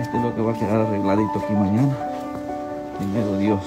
Esto es lo que va a quedar arregladito aquí mañana. Primero Dios.